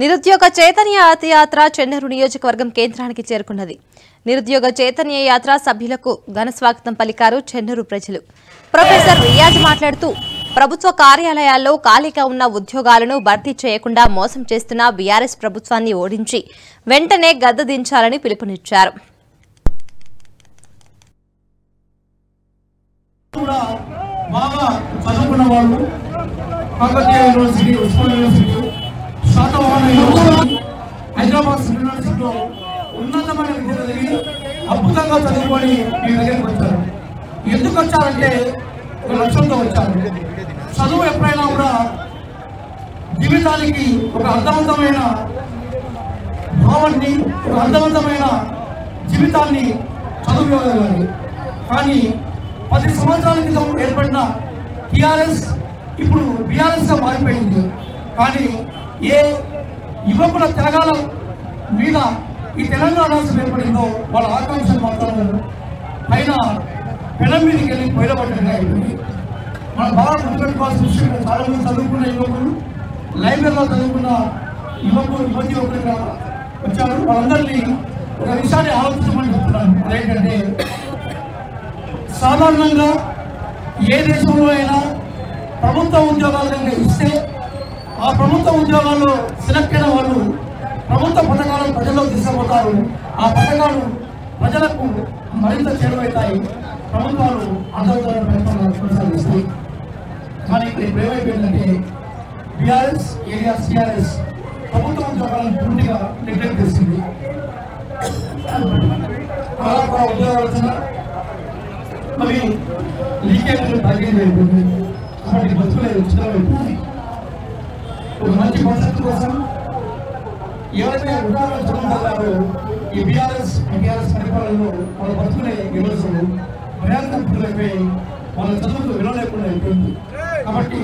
నిరుద్యోగ చైతన్య యాత్ర చెన్నూరు నియోజకవర్గం కేంద్రానికి చేరుకున్నది. నిరుద్యోగ చైతన్య యాత్ర సభ్యులకు ఘన స్వాగతం పలికారు చెన్నూరు ప్రజలు. ప్రొఫెసర్ రియాజ్ మాట్లాడుతూ ప్రభుత్వ కార్యాలయాల్లో ఖాళీగా ఉన్న ఉద్యోగాలను భర్తీ చేయకుండా మోసం చేస్తున్న బీఆర్ఎస్ ప్రభుత్వాన్ని ఓడించి వెంటనే గద్దె దించాలని పిలుపునిచ్చారు. కూడా బాగా చదువుకున్న వాళ్ళు యూనివర్సిటీ ఉస్మాన్ యూనివర్సిటీ ఉన్నతమైన విద్య అద్భుతంగా చదువుకొని మీ దగ్గరికి వచ్చారు. ఎందుకు వచ్చారంటే ఒక లక్ష్యంతో వచ్చారు. చదువు ఎప్పుడైనా కూడా జీవితానికి ఒక అర్థవంతమైన భావాన్ని ఒక అర్థవంతమైన జీవితాన్ని చదువు ఇవ్వగలగాలి. కానీ పది సంవత్సరాల క్రితం ఏర్పడిన టిఆర్ఎస్ ఇప్పుడు బీఆర్ఎస్గా మారిపోయింది. కానీ ఏ యువకుల త్యాగాల మీద ఈ తెలంగాణ రాష్ట్రం ఏర్పడిందో వాళ్ళ ఆకాంక్షలు మాత్రం పైన పెనం మీదకి వెళ్ళి పోయినబడ్డట్టుగా అయిపోయింది. మనం బాగా గుర్తుపెట్టుకోవాల్సిన విషయం చాలా మంది చదువుకున్న యువకులు లైబ్రరీలో చదువుకున్న యువకులు యువతి యువకులుగా వచ్చారు. వాళ్ళందరినీ ఒక విషయాన్ని ఆలోచించమని చెప్తున్నాను. అదేంటంటే సాధారణంగా ఏ దేశంలో అయినా ప్రభుత్వ ఉద్యోగాలు కనుక ఇస్తే ఆ ప్రభుత్వ ఉద్యోగాల్లో సెలెక్ట్ అయిన వాళ్ళు ప్రభుత్వ తీసుకుపోతారు ఆ పథకాలు ప్రజలకు మరింత చేరువవుతాయి ప్రభుత్వాలు అర్థవంతమైన ప్రయత్నాలు కొనసాగిస్తాయి. కానీ ఇక్కడ ఇప్పుడు ఏమైపోయిందంటే బీఆర్ఎస్ ఏరియా సిఆర్ఎస్ ప్రభుత్వ ఉద్యోగాలను పూర్తిగా నెగ్లెక్ట్ చేసింది. అలా కూడా ఉద్యోగాలు మరి లీకేజ్ తగ్గింది అయిపోయింది. కాబట్టి బస్సులు ఉచితం అయిపోయింది. ఒక మంచి భవిష్యత్తు కోసం ఎవరైతే ఉదాహరణ చదువుతారో ఈ బీఆర్ఎస్ టీఆర్ఎస్ పరిపాలనలో వాళ్ళ బతుకునే ఈరోజు ప్రయాణం అయిపోయి వాళ్ళ చదువుకు విలువ లేకుండా అయిపోయింది. కాబట్టి